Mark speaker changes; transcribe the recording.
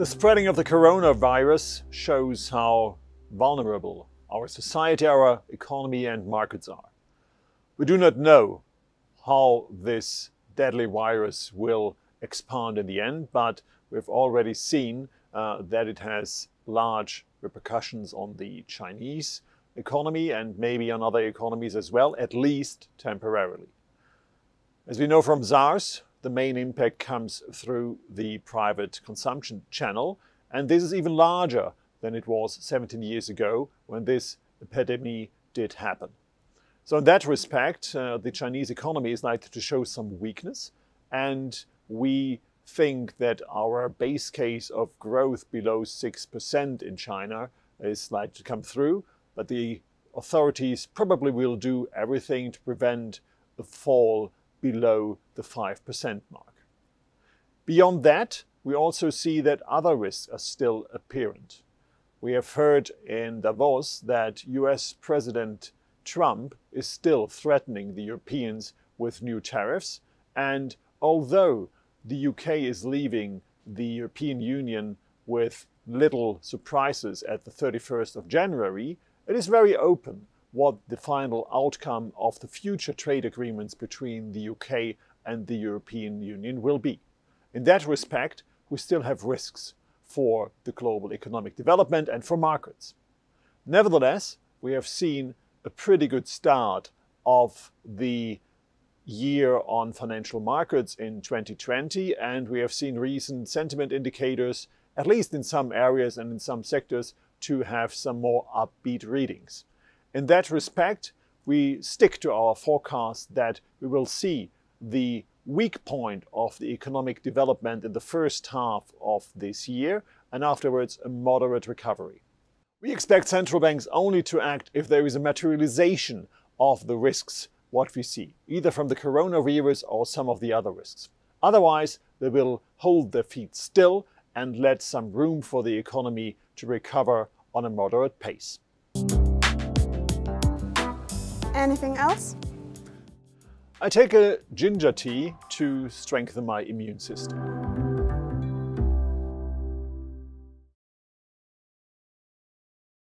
Speaker 1: The spreading of the coronavirus shows how vulnerable our society, our economy, and markets are. We do not know how this deadly virus will expand in the end, but we've already seen uh, that it has large repercussions on the Chinese economy and maybe on other economies as well, at least temporarily. As we know from SARS, the main impact comes through the private consumption channel, and this is even larger than it was 17 years ago when this epidemic did happen. So, in that respect, uh, the Chinese economy is likely to show some weakness, and we think that our base case of growth below 6% in China is likely to come through, but the authorities probably will do everything to prevent a fall below the 5% mark. Beyond that, we also see that other risks are still apparent. We have heard in Davos that US President Trump is still threatening the Europeans with new tariffs, and although the UK is leaving the European Union with little surprises at the 31st of January, it is very open what the final outcome of the future trade agreements between the UK and the European Union will be. In that respect, we still have risks for the global economic development and for markets. Nevertheless, we have seen a pretty good start of the year on financial markets in 2020, and we have seen recent sentiment indicators, at least in some areas and in some sectors, to have some more upbeat readings. In that respect, we stick to our forecast that we will see the weak point of the economic development in the first half of this year and afterwards a moderate recovery. We expect central banks only to act if there is a materialization of the risks what we see, either from the coronavirus or some of the other risks. Otherwise, they will hold their feet still and let some room for the economy to recover on a moderate pace.
Speaker 2: Anything else?
Speaker 1: I take a ginger tea to strengthen my immune system.